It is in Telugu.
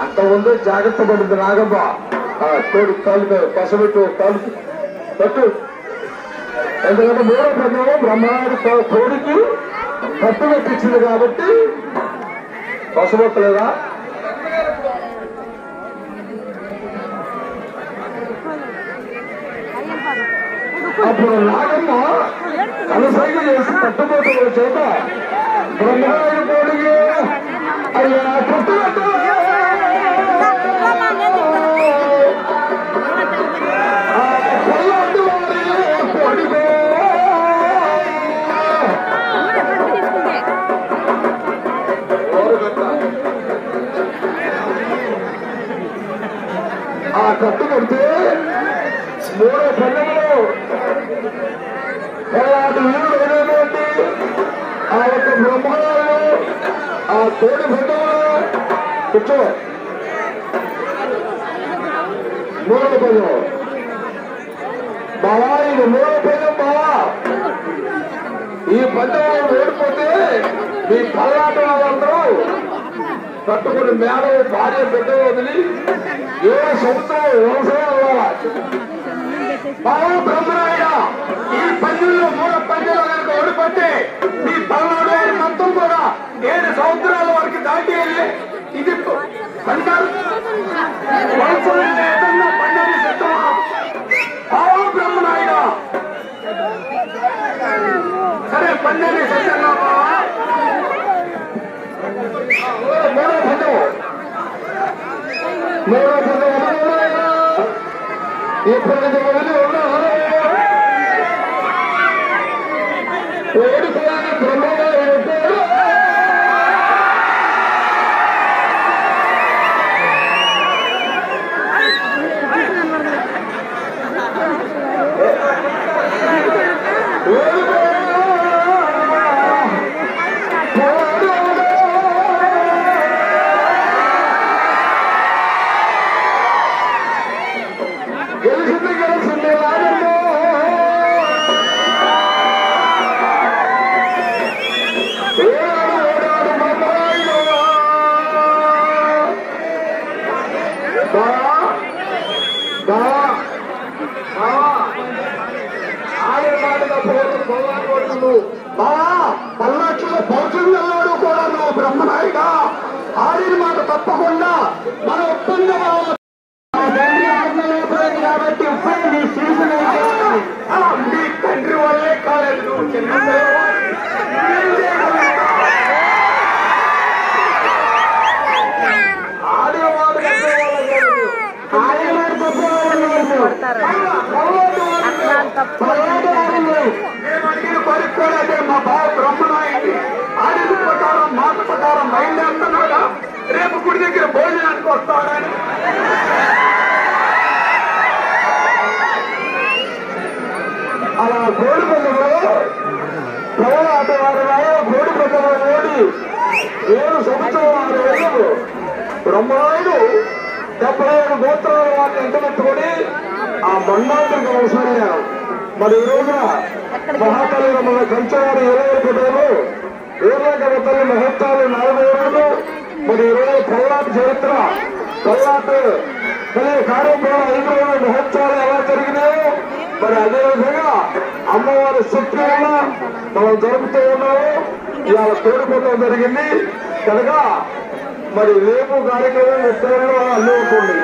అంత ముందు జాగ్రత్త పడింది నాగమ్మ. ఆ తోడు కాలు మీద పసబెట్టు కాలు పట్టు. ఎందుకంటే మూడో పందెం బ్రహ్మాడు తోడికి పట్టు పెట్టించింది కాబట్టి పసబెట్టలేదా? అప్పుడు నాగమ్మ కనసైగ చేసి కట్టుబోతున్న చేత బ్రహ్మాడు కోడికి అయ్యా పట్టుబట్టు ఆ కట్టు కడితే మూడో పల్లెలో పోరాట వీరుడు అయినటువంటి ఆ యొక్క బ్రహ్మగారు ఆ తోడి భద్రలో కూర్చో. మూడవ పదం. బావా ఇది మూడవ పదం బావా. ఈ పందెం ఓడిపోతే మీ పల్లాటం వాళ్ళందరూ కట్టుకుని మేడ భార్య బిడ్డ వదిలి ఏ సొంతం వ్యవసాయం అవ్వాలి బాబు బ్రహ్మరాయుడ ఈ పందుల్లో మూడు పందులు కనుక ఓడిపోతే మీ పల్నాడు వారి మొత్తం కూడా ఏడు సంవత్సరాల వరకు దాటి వెళ్ళి ఇది పంటారు இப்பொழுது ஓடிப்போன பிரம்மோட Whoa! పల్లాక్షలో పౌరుషం కూడా నువ్వు బ్రహ్మనాయుడా ఆడిన మాట తప్పకుండా మన ఒప్పంద కాబట్టి ఇవ్వండి నీ సీజన్ మీ తండ్రి వల్లే కాలేదు నువ్వు చిన్న బ్రహ్మనాయుడి ఆడిన ప్రకారం మాట ప్రకారం బయలుదేరుతున్నాడా రేపు గుడి దగ్గర భోజనానికి వస్తాడని అలా గోడి పండుగలో పోరాట వారి ఏడు సంవత్సరం ఆరు రోజులు బ్రహ్మరాయుడు డెబ్బై ఏడు గోత్రాల వారిని ఎంటబెట్టుకొని ఆ మండాంతరికి అవసరమయ్యారు మరి ఈ రోజున మహాతల్లి మన కంచవారి ఇరవై ఫోటోలు వీరకవతల్లి మహత్వాలు నలభై రోజులు మరి ఈ రోజు పల్లాటి చరిత్ర పల్లాటి కలిగే కార్యక్రమం ఐదు రోజుల మహోత్సవాలు ఎలా జరిగినాయో మరి అదే విధంగా అమ్మవారి శక్తి వల్ల మనం జరుపుతూ ఉన్నాము. ఇవాళ తోడుకోవడం జరిగింది. కనుక మరి రేపు కార్యక్రమం ఉత్తరంలో అల్లు ఉంటుంది